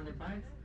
other parts.